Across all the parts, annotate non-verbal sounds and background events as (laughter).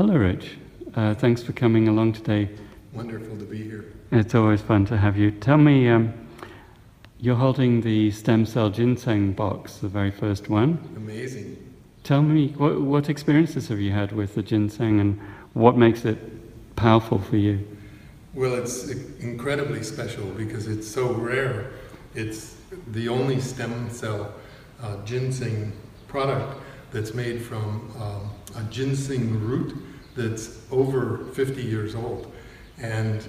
Hello, Rich. Uh, thanks for coming along today. Wonderful to be here. It's always fun to have you. Tell me, um, you're holding the stem cell ginseng box, the very first one. Amazing. Tell me, what, what experiences have you had with the ginseng and what makes it powerful for you? Well, it's incredibly special because it's so rare. It's the only stem cell uh, ginseng product that's made from um, a ginseng root that's over 50 years old. And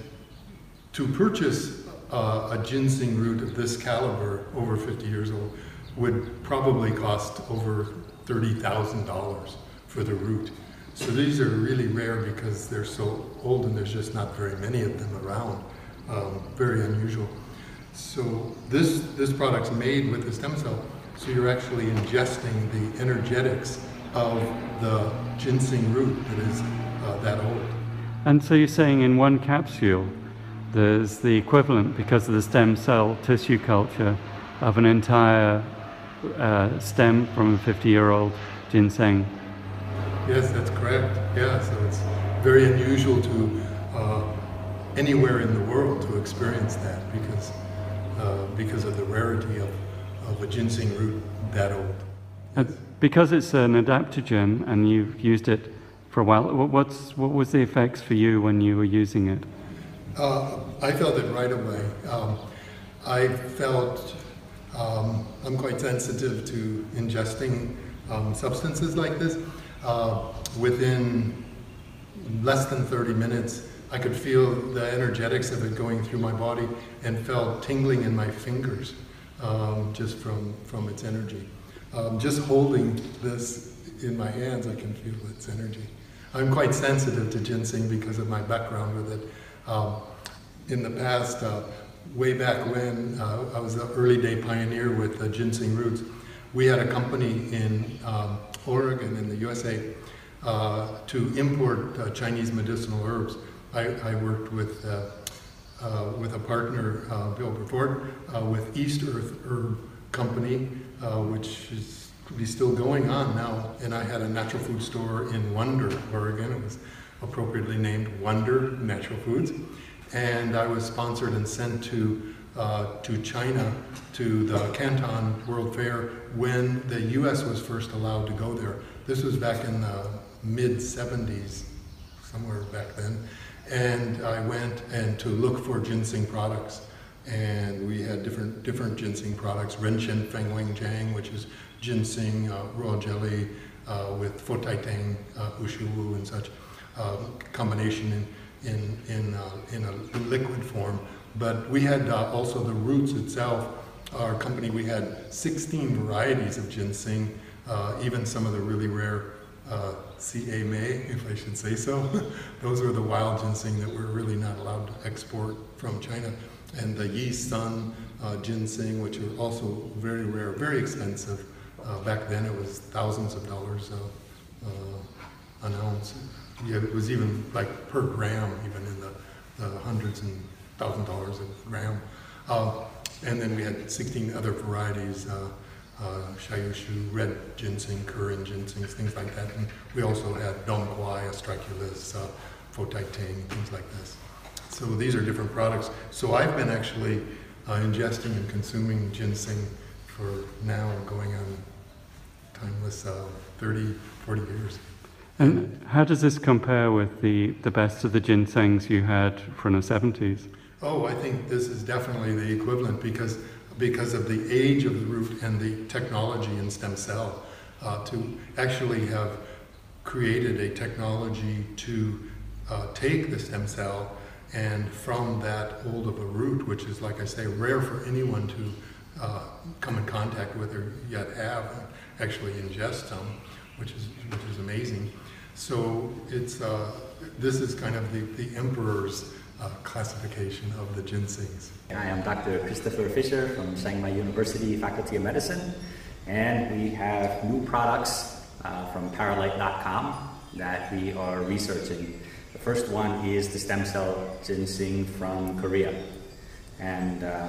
to purchase a ginseng root of this caliber, over 50 years old, would probably cost over $30,000 for the root. So these are really rare because they're so old and there's just not very many of them around. Um, very unusual. So this, this product's made with the stem cell, so you're actually ingesting the energetics of the ginseng root that is uh, that old. And so you're saying in one capsule, there's the equivalent, because of the stem cell tissue culture, of an entire uh, stem from a 50 year old ginseng. Yes, that's correct. Yeah, so it's very unusual to uh, anywhere in the world to experience that because uh, because of the rarity of, of a ginseng root that old. Uh, because it's an adaptogen and you've used it for a while, what's, what was the effects for you when you were using it? Uh, I felt it right away. Um, I felt um, I'm quite sensitive to ingesting um, substances like this. Uh, within less than 30 minutes, I could feel the energetics of it going through my body and felt tingling in my fingers um, just from, from its energy. Um, just holding this in my hands, I can feel its energy. I'm quite sensitive to ginseng because of my background with it. Um, in the past, uh, way back when, uh, I was an early day pioneer with uh, ginseng roots. We had a company in um, Oregon in the USA uh, to import uh, Chinese medicinal herbs. I, I worked with uh, with a partner, Bill Brevort, with East Earth Herb Company, which is still going on now. And I had a natural food store in Wonder, Oregon. It was appropriately named Wonder Natural Foods. And I was sponsored and sent to uh, to China, to the Canton World Fair, when the U.S. was first allowed to go there. This was back in the mid 70s, somewhere back then. And I went and to look for ginseng products. And we had different different ginseng products, Renchen Feng Weng Jiang, which is ginseng, uh, royal jelly uh, with Fotaiteng, uh, Ushu and such, uh, combination in, in, in, uh, in a liquid form. But we had uh, also the roots itself. Our company, we had 16 varieties of ginseng, uh, even some of the really rare uh, CA May, if I should say so. (laughs) Those were the wild ginseng that we're really not allowed to export from China. And the Yi Sun uh, ginseng, which are also very rare, very expensive. Uh, back then it was thousands of dollars uh, an ounce. Yeah, it was even like per gram, even in the, the hundreds and thousand dollars a gram. Uh, and then we had 16 other varieties. Uh, uh, Xiaoyushu, red ginseng, Kirin ginseng, things like that. And we also had Dongquai, Astragalus, uh, things like this. So these are different products. So I've been actually uh, ingesting and consuming ginseng for now going on timeless uh, 30, 40 years. And how does this compare with the, the best of the ginsengs you had from the 70s? Oh, I think this is definitely the equivalent because because of the age of the root and the technology in stem cell uh, to actually have created a technology to uh, take the stem cell and from that old of a root, which is, like I say, rare for anyone to uh, come in contact with or yet have, actually ingest some, which is, which is amazing. So it's, uh, this is kind of the, the emperor's uh, classification of the ginsengs. I am Dr. Christopher Fisher from Chiang University Faculty of Medicine, and we have new products uh, from PyraLight.com that we are researching. The first one is the stem cell ginseng from Korea, and uh,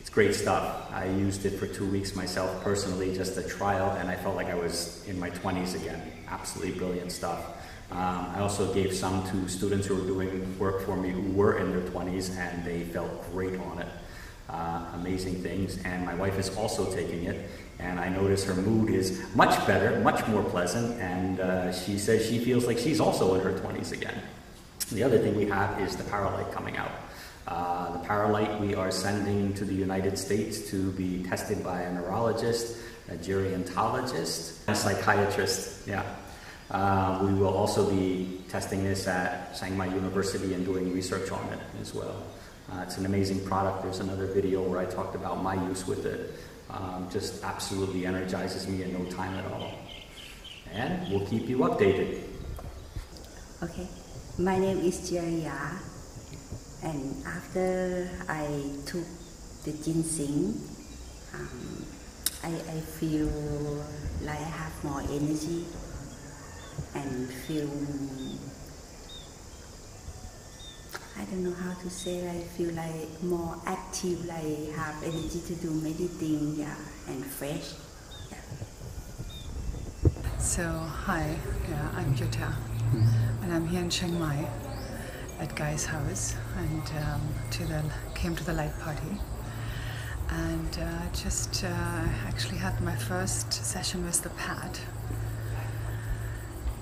it's great stuff. I used it for two weeks myself personally, just a trial, and I felt like I was in my 20s again absolutely brilliant stuff. Um, I also gave some to students who were doing work for me who were in their 20s and they felt great on it. Uh, amazing things. And my wife is also taking it. And I notice her mood is much better, much more pleasant. And uh, she says she feels like she's also in her 20s again. The other thing we have is the PyraLight coming out. Uh, the PyraLight we are sending to the United States to be tested by a neurologist, a gerontologist, a psychiatrist. Yeah. Uh, we will also be testing this at Chiang Mai University and doing research on it as well. Uh, it's an amazing product. There's another video where I talked about my use with it. Um, just absolutely energizes me in no time at all. And we'll keep you updated. Okay, my name is Jariya, and after I took the ginseng, um, I, I feel like I have more energy and feel I don't know how to say I feel like more active like have energy to do meditating yeah and fresh yeah. So, hi, yeah, I'm Jutta, and I'm here in Chiang Mai at Guy's house, and um, to the came to the light party, and uh, just uh, actually had my first session with the pad,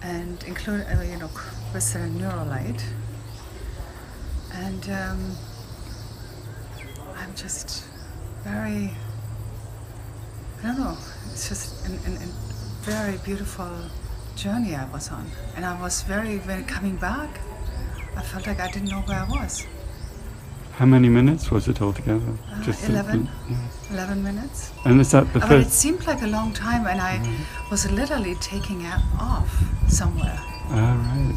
and include uh, you know with the neurolight, and um, I'm just very I don't know. It's just an, an, an very beautiful journey I was on, and I was very when coming back. I felt like I didn't know where I was. How many minutes was it altogether? Uh, Just 11. yeah. Eleven minutes. And is that the but it seemed like a long time, and I was literally taking it off somewhere. Ah, right.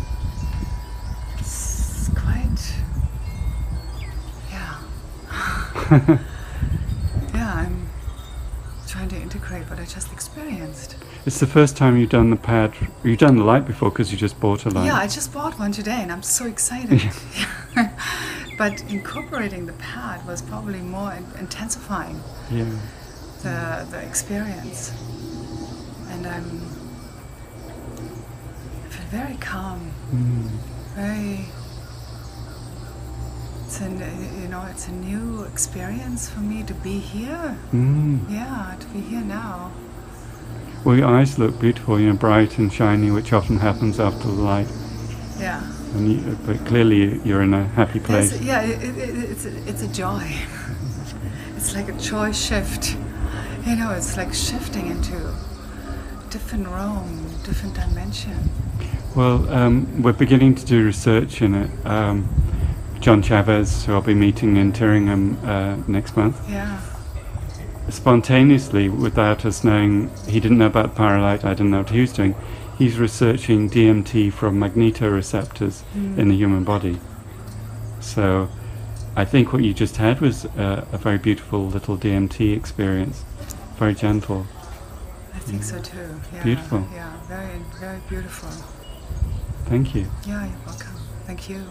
(laughs) yeah, I'm trying to integrate what I just experienced. It's the first time you've done the pad. You've done the light before because you just bought a light. Yeah, I just bought one today and I'm so excited. (laughs) but incorporating the pad was probably more in- intensifying Yeah. the, the experience. And I'm I feel very calm, Mm. very. It's a, n- you know, it's a new experience for me to be here. Mm. Yeah, to be here now. Well, your eyes look beautiful, you know, bright and shiny, which often happens after the light. Yeah. And you, but clearly, you're in a happy place. There's- yeah, it, it, it, it's, a, it's a joy. (laughs) It's like a joy shift. You know, it's like shifting into a different realm, different dimension. Well, um, we're beginning to do research in it. Um, John Chavez, who I'll be meeting in Tyringham uh, next month, Yeah, spontaneously, without us knowing, he didn't know about PyraLight, I didn't know what he was doing. He's researching DMT from magnetoreceptors in the human body. So I think what you just had was uh, a very beautiful little DMT experience, very gentle. I think so too. Yeah, Beautiful. Yeah, very, very beautiful. Thank you. Yeah, you're welcome. Thank you.